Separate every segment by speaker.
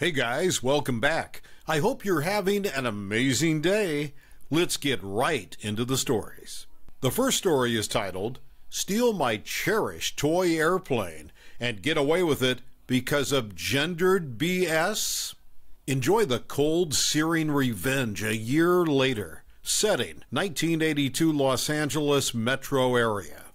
Speaker 1: Hey guys, welcome back. I hope you're having an amazing day. Let's get right into the stories. The first story is titled, Steal My Cherished Toy Airplane and Get Away with It Because of Gendered BS? Enjoy the cold, searing revenge a year later. Setting 1982 Los Angeles metro area.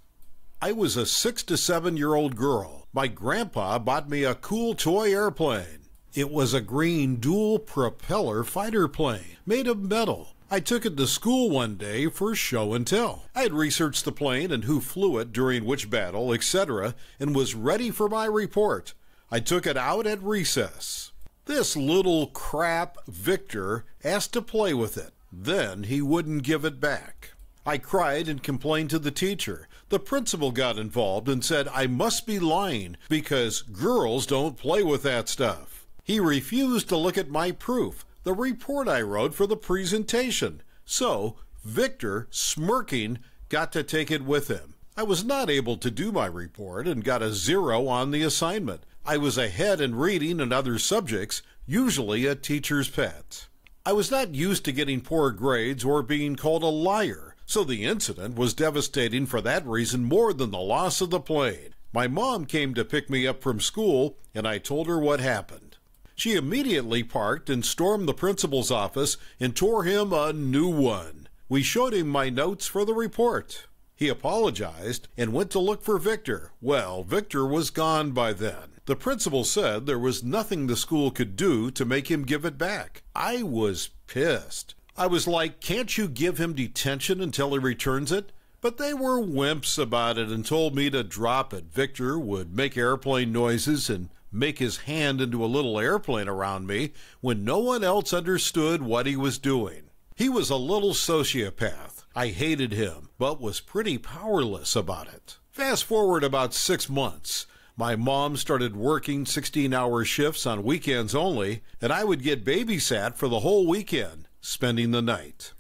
Speaker 1: I was a six to seven year old girl. My grandpa bought me a cool toy airplane. It was a green dual propeller fighter plane made of metal. I took it to school one day for show and tell. I had researched the plane and who flew it during which battle, etc., and was ready for my report. I took it out at recess. This little crap Victor asked to play with it. Then he wouldn't give it back. I cried and complained to the teacher. The principal got involved and said I must be lying because girls don't play with that stuff. He refused to look at my proof, the report I wrote for the presentation. So, Victor, smirking, got to take it with him. I was not able to do my report and got a zero on the assignment. I was ahead in reading and other subjects, usually a teacher's pet. I was not used to getting poor grades or being called a liar, so the incident was devastating for that reason more than the loss of the plane. My mom came to pick me up from school, and I told her what happened. She immediately parked and stormed the principal's office and tore him a new one. We showed him my notes for the report. He apologized and went to look for Victor. Well, Victor was gone by then. The principal said there was nothing the school could do to make him give it back. I was pissed. I was like, can't you give him detention until he returns it? But they were wimps about it and told me to drop it. Victor would make airplane noises and make his hand into a little airplane around me when no one else understood what he was doing. He was a little sociopath. I hated him, but was pretty powerless about it. Fast forward about six months. My mom started working 16 hour shifts on weekends only, and I would get babysat for the whole weekend, spending the night.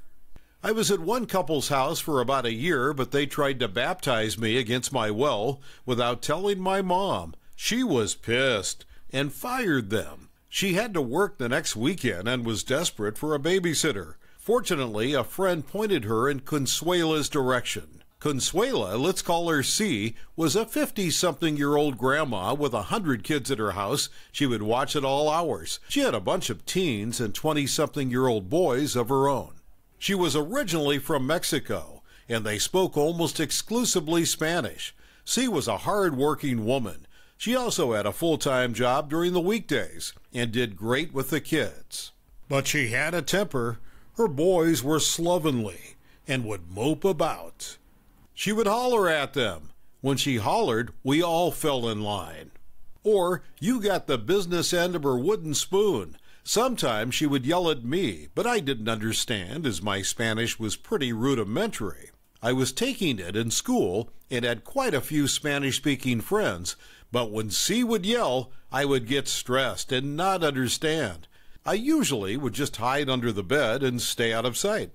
Speaker 1: I was at one couple's house for about a year, but they tried to baptize me against my will without telling my mom. She was pissed and fired them. She had to work the next weekend and was desperate for a babysitter. Fortunately, a friend pointed her in Consuela's direction. Consuela, let's call her C, was a 50 something year old grandma with a hundred kids at her house. She would watch at all hours. She had a bunch of teens and 20 something year old boys of her own. She was originally from Mexico, and they spoke almost exclusively Spanish. C was a hard working woman. She also had a full time job during the weekdays and did great with the kids. But she had a temper. Her boys were slovenly and would mope about. She would holler at them. When she hollered, we all fell in line. Or you got the business end of her wooden spoon. Sometimes she would yell at me, but I didn't understand as my Spanish was pretty rudimentary. I was taking it in school and had quite a few Spanish speaking friends, but when C would yell, I would get stressed and not understand. I usually would just hide under the bed and stay out of sight.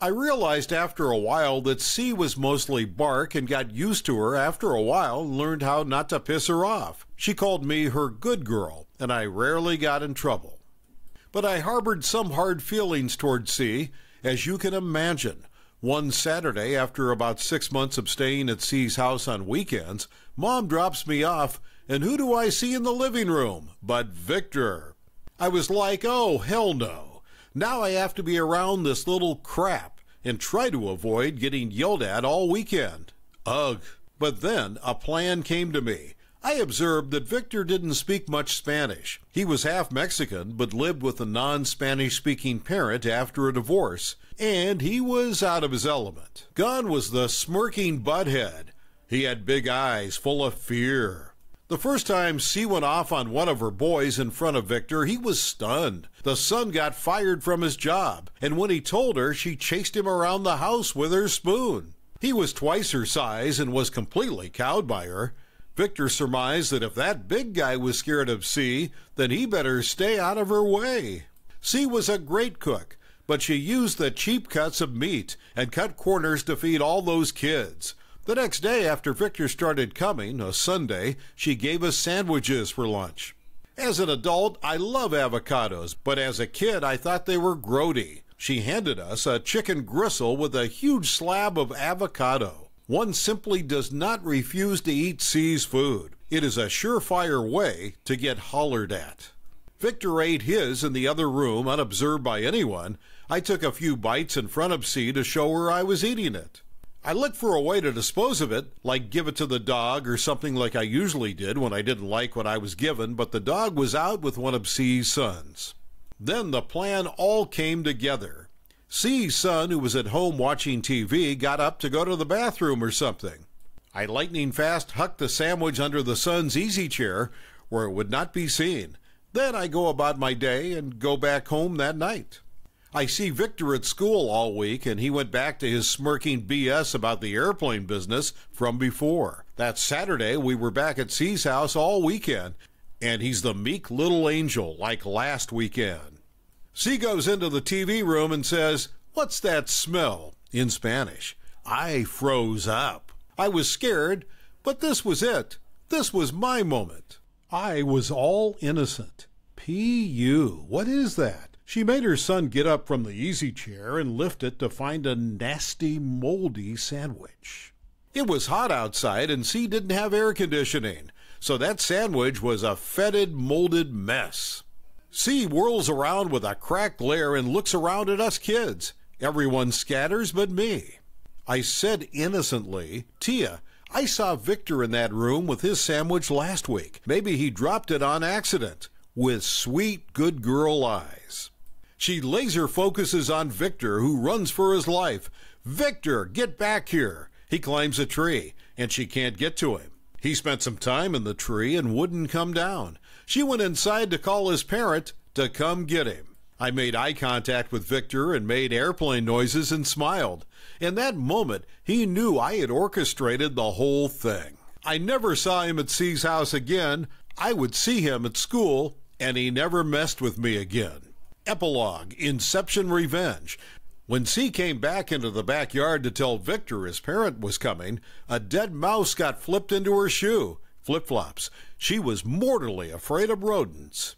Speaker 1: I realized after a while that C was mostly bark and got used to her after a while and learned how not to piss her off. She called me her good girl, and I rarely got in trouble. But I harbored some hard feelings toward C, as you can imagine. One Saturday, after about six months of staying at C's house on weekends, Mom drops me off, and who do I see in the living room but Victor? I was like, oh, hell no. Now I have to be around this little crap and try to avoid getting yelled at all weekend. Ugh. But then a plan came to me. I observed that Victor didn't speak much Spanish. He was half Mexican, but lived with a non Spanish speaking parent after a divorce, and he was out of his element. Gone was the smirking butthead. He had big eyes full of fear. The first time C went off on one of her boys in front of Victor, he was stunned. The son got fired from his job, and when he told her, she chased him around the house with her spoon. He was twice her size and was completely cowed by her. Victor surmised that if that big guy was scared of C, then he better stay out of her way. C was a great cook, but she used the cheap cuts of meat and cut corners to feed all those kids. The next day, after Victor started coming, a Sunday, she gave us sandwiches for lunch. As an adult, I love avocados, but as a kid, I thought they were grody. She handed us a chicken gristle with a huge slab of avocado. One simply does not refuse to eat C's food. It is a surefire way to get hollered at. Victor ate his in the other room unobserved by anyone. I took a few bites in front of C to show her I was eating it. I looked for a way to dispose of it, like give it to the dog or something like I usually did when I didn't like what I was given, but the dog was out with one of C's sons. Then the plan all came together. C's son, who was at home watching TV, got up to go to the bathroom or something. I lightning fast hucked the sandwich under the son's easy chair where it would not be seen. Then I go about my day and go back home that night. I see Victor at school all week, and he went back to his smirking BS about the airplane business from before. That Saturday, we were back at C's house all weekend, and he's the meek little angel like last weekend. C goes into the TV room and says, What's that smell? in Spanish. I froze up. I was scared, but this was it. This was my moment. I was all innocent. P.U. What is that? She made her son get up from the easy chair and lift it to find a nasty, moldy sandwich. It was hot outside and C didn't have air conditioning, so that sandwich was a fetid, molded mess. C whirls around with a cracked glare and looks around at us kids. Everyone scatters but me. I said innocently, Tia, I saw Victor in that room with his sandwich last week. Maybe he dropped it on accident. With sweet, good girl eyes. She laser focuses on Victor, who runs for his life. Victor, get back here. He climbs a tree, and she can't get to him. He spent some time in the tree and wouldn't come down. She went inside to call his parent to come get him. I made eye contact with Victor and made airplane noises and smiled. In that moment, he knew I had orchestrated the whole thing. I never saw him at C's house again. I would see him at school, and he never messed with me again. Epilogue Inception Revenge. When C came back into the backyard to tell Victor his parent was coming, a dead mouse got flipped into her shoe, flip flops. She was mortally afraid of rodents.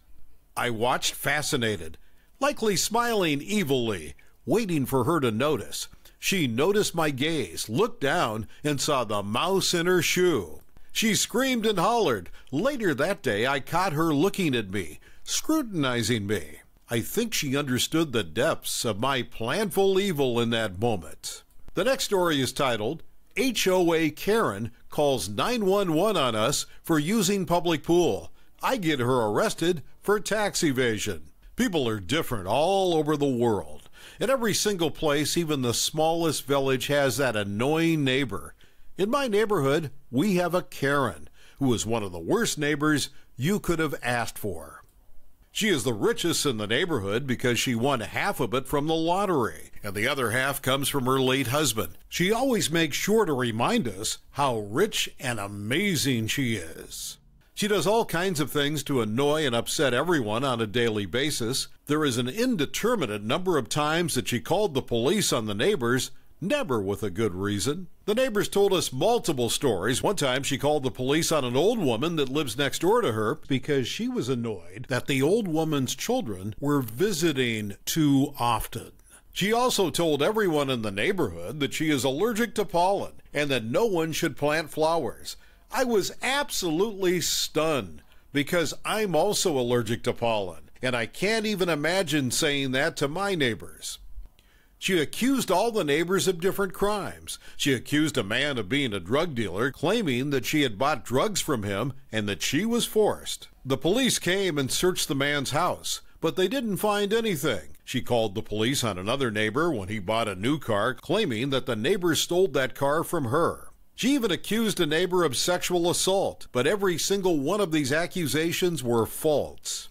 Speaker 1: I watched fascinated likely smiling evilly, waiting for her to notice. She noticed my gaze, looked down, and saw the mouse in her shoe. She screamed and hollered. Later that day, I caught her looking at me, scrutinizing me. I think she understood the depths of my planful evil in that moment. The next story is titled HOA Karen calls 911 on us for using public pool. I get her arrested for tax evasion. People are different all over the world. In every single place, even the smallest village has that annoying neighbor. In my neighborhood, we have a Karen, who is one of the worst neighbors you could have asked for. She is the richest in the neighborhood because she won half of it from the lottery, and the other half comes from her late husband. She always makes sure to remind us how rich and amazing she is. She does all kinds of things to annoy and upset everyone on a daily basis. There is an indeterminate number of times that she called the police on the neighbors, never with a good reason. The neighbors told us multiple stories. One time she called the police on an old woman that lives next door to her because she was annoyed that the old woman's children were visiting too often. She also told everyone in the neighborhood that she is allergic to pollen and that no one should plant flowers. I was absolutely stunned because I'm also allergic to pollen, and I can't even imagine saying that to my neighbors. She accused all the neighbors of different crimes. She accused a man of being a drug dealer, claiming that she had bought drugs from him and that she was forced. The police came and searched the man's house, but they didn't find anything. She called the police on another neighbor when he bought a new car, claiming that the neighbor stole that car from her. She even accused a neighbor of sexual assault, but every single one of these accusations were false.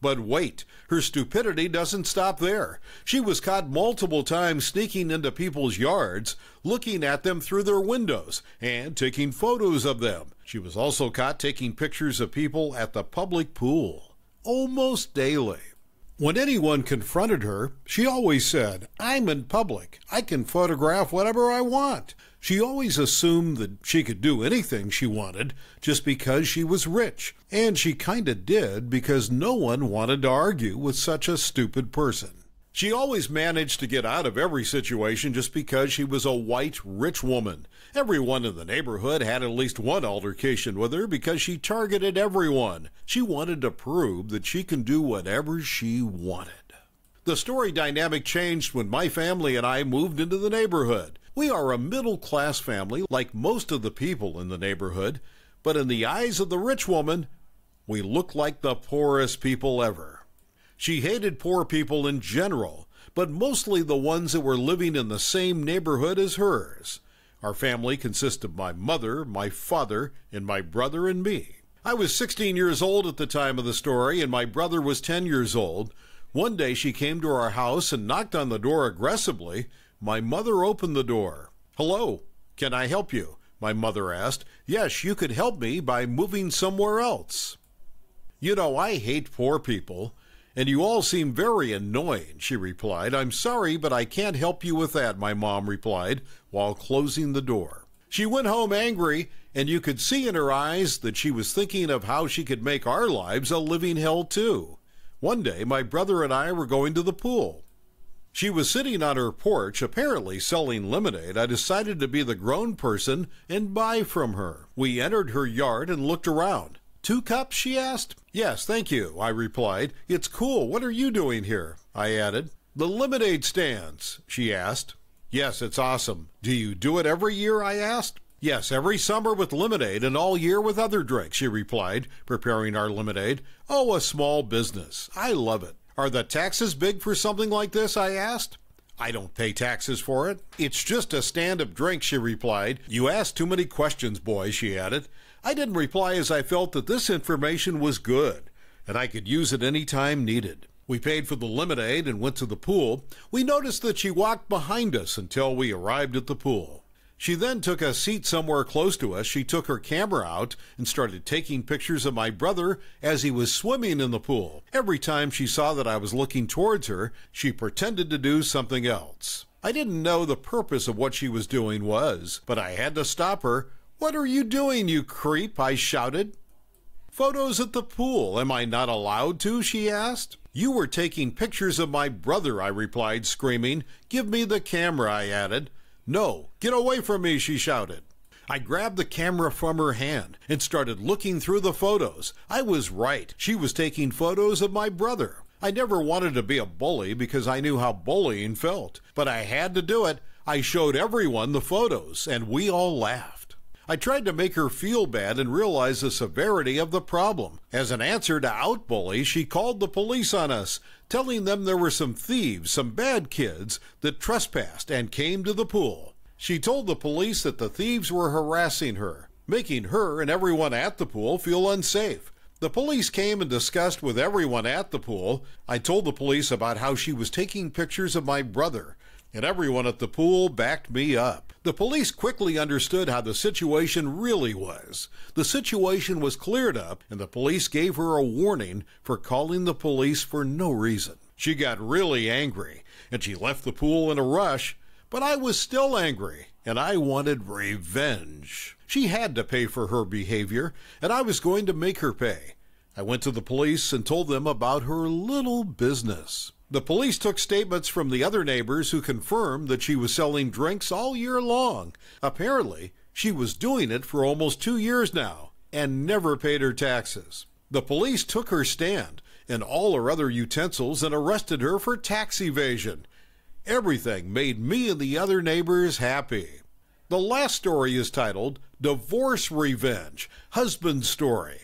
Speaker 1: But wait, her stupidity doesn't stop there. She was caught multiple times sneaking into people's yards, looking at them through their windows, and taking photos of them. She was also caught taking pictures of people at the public pool, almost daily. When anyone confronted her, she always said, I'm in public. I can photograph whatever I want. She always assumed that she could do anything she wanted just because she was rich, and she kinda did because no one wanted to argue with such a stupid person. She always managed to get out of every situation just because she was a white, rich woman. Everyone in the neighborhood had at least one altercation with her because she targeted everyone. She wanted to prove that she can do whatever she wanted. The story dynamic changed when my family and I moved into the neighborhood. We are a middle class family, like most of the people in the neighborhood, but in the eyes of the rich woman, we look like the poorest people ever. She hated poor people in general, but mostly the ones that were living in the same neighborhood as hers. Our family consists of my mother, my father, and my brother and me. I was 16 years old at the time of the story, and my brother was 10 years old. One day she came to our house and knocked on the door aggressively. My mother opened the door. Hello, can I help you? My mother asked. Yes, you could help me by moving somewhere else. You know, I hate poor people, and you all seem very annoying, she replied. I'm sorry, but I can't help you with that, my mom replied while closing the door. She went home angry, and you could see in her eyes that she was thinking of how she could make our lives a living hell, too. One day, my brother and I were going to the pool. She was sitting on her porch, apparently selling lemonade. I decided to be the grown person and buy from her. We entered her yard and looked around. Two cups? she asked. Yes, thank you, I replied. It's cool. What are you doing here? I added. The lemonade stands, she asked. Yes, it's awesome. Do you do it every year? I asked. Yes, every summer with lemonade and all year with other drinks, she replied, preparing our lemonade. Oh, a small business. I love it. Are the taxes big for something like this? I asked. I don't pay taxes for it. It's just a stand of drinks, she replied. You asked too many questions, boy, she added. I didn't reply as I felt that this information was good and I could use it any time needed. We paid for the lemonade and went to the pool. We noticed that she walked behind us until we arrived at the pool. She then took a seat somewhere close to us. She took her camera out and started taking pictures of my brother as he was swimming in the pool. Every time she saw that I was looking towards her, she pretended to do something else. I didn't know the purpose of what she was doing was, but I had to stop her. What are you doing, you creep? I shouted. Photos at the pool. Am I not allowed to? she asked. You were taking pictures of my brother, I replied, screaming. Give me the camera, I added. No, get away from me, she shouted. I grabbed the camera from her hand and started looking through the photos. I was right. She was taking photos of my brother. I never wanted to be a bully because I knew how bullying felt, but I had to do it. I showed everyone the photos, and we all laughed. I tried to make her feel bad and realize the severity of the problem. As an answer to outbully, she called the police on us telling them there were some thieves, some bad kids, that trespassed and came to the pool. She told the police that the thieves were harassing her, making her and everyone at the pool feel unsafe. The police came and discussed with everyone at the pool. I told the police about how she was taking pictures of my brother, and everyone at the pool backed me up. The police quickly understood how the situation really was. The situation was cleared up, and the police gave her a warning for calling the police for no reason. She got really angry, and she left the pool in a rush, but I was still angry, and I wanted revenge. She had to pay for her behavior, and I was going to make her pay. I went to the police and told them about her little business. The police took statements from the other neighbors who confirmed that she was selling drinks all year long. Apparently, she was doing it for almost two years now and never paid her taxes. The police took her stand and all her other utensils and arrested her for tax evasion. Everything made me and the other neighbors happy. The last story is titled Divorce Revenge Husband's Story.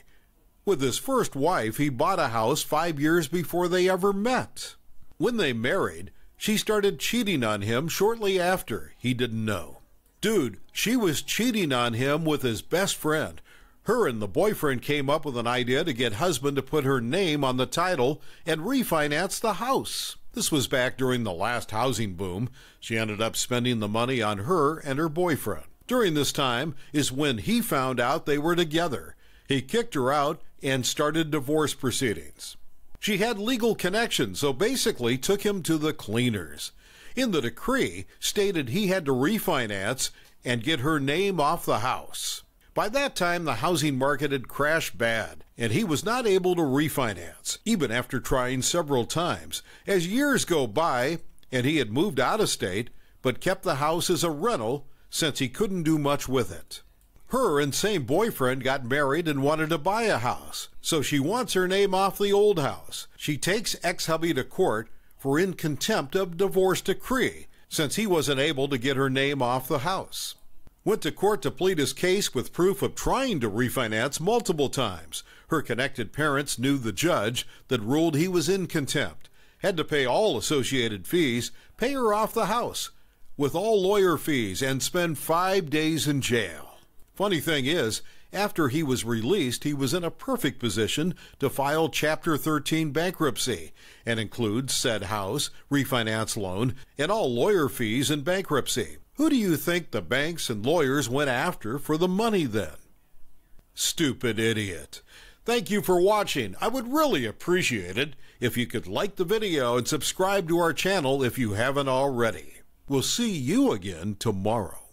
Speaker 1: With his first wife, he bought a house five years before they ever met. When they married, she started cheating on him shortly after. He didn't know. Dude, she was cheating on him with his best friend. Her and the boyfriend came up with an idea to get husband to put her name on the title and refinance the house. This was back during the last housing boom. She ended up spending the money on her and her boyfriend. During this time is when he found out they were together. He kicked her out and started divorce proceedings. She had legal connections, so basically took him to the cleaners. In the decree, stated he had to refinance and get her name off the house. By that time, the housing market had crashed bad, and he was not able to refinance, even after trying several times. As years go by, and he had moved out of state, but kept the house as a rental since he couldn't do much with it. Her and same boyfriend got married and wanted to buy a house, so she wants her name off the old house. She takes ex hubby to court for in contempt of divorce decree, since he wasn't able to get her name off the house. Went to court to plead his case with proof of trying to refinance multiple times. Her connected parents knew the judge that ruled he was in contempt, had to pay all associated fees, pay her off the house, with all lawyer fees, and spend five days in jail. Funny thing is, after he was released, he was in a perfect position to file Chapter 13 bankruptcy and include said house, refinance loan, and all lawyer fees in bankruptcy. Who do you think the banks and lawyers went after for the money then? Stupid idiot. Thank you for watching. I would really appreciate it if you could like the video and subscribe to our channel if you haven't already. We'll see you again tomorrow.